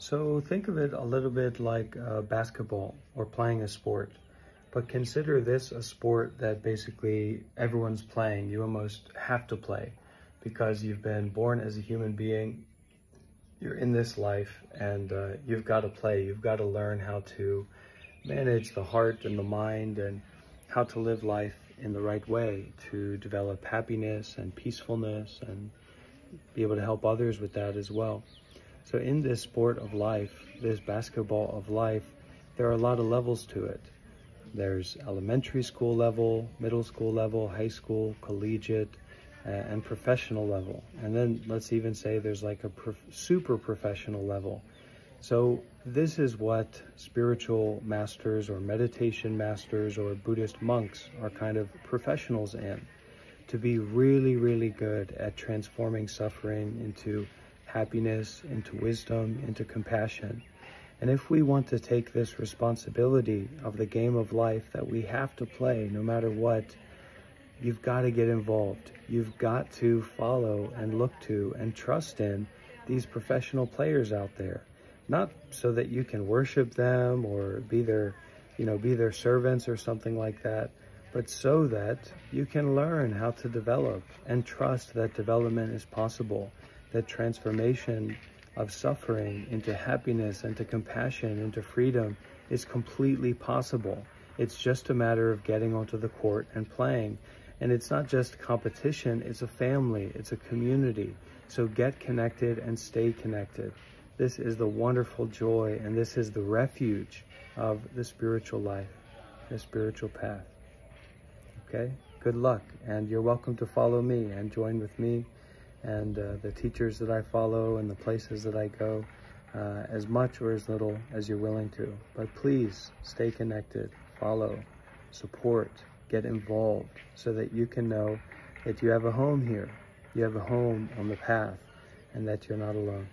So think of it a little bit like uh, basketball or playing a sport, but consider this a sport that basically everyone's playing. You almost have to play because you've been born as a human being. You're in this life and uh, you've got to play. You've got to learn how to manage the heart and the mind and how to live life in the right way to develop happiness and peacefulness and be able to help others with that as well. So in this sport of life, this basketball of life, there are a lot of levels to it. There's elementary school level, middle school level, high school, collegiate, uh, and professional level. And then let's even say there's like a prof super professional level. So this is what spiritual masters or meditation masters or Buddhist monks are kind of professionals in. To be really, really good at transforming suffering into happiness, into wisdom, into compassion. And if we want to take this responsibility of the game of life that we have to play no matter what, you've got to get involved. You've got to follow and look to and trust in these professional players out there. Not so that you can worship them or be their, you know, be their servants or something like that, but so that you can learn how to develop and trust that development is possible that transformation of suffering into happiness, into compassion, into freedom is completely possible. It's just a matter of getting onto the court and playing. And it's not just competition, it's a family, it's a community. So get connected and stay connected. This is the wonderful joy and this is the refuge of the spiritual life, the spiritual path. Okay? Good luck and you're welcome to follow me and join with me and uh, the teachers that I follow and the places that I go uh, as much or as little as you're willing to. But please stay connected, follow, support, get involved so that you can know that you have a home here. You have a home on the path and that you're not alone.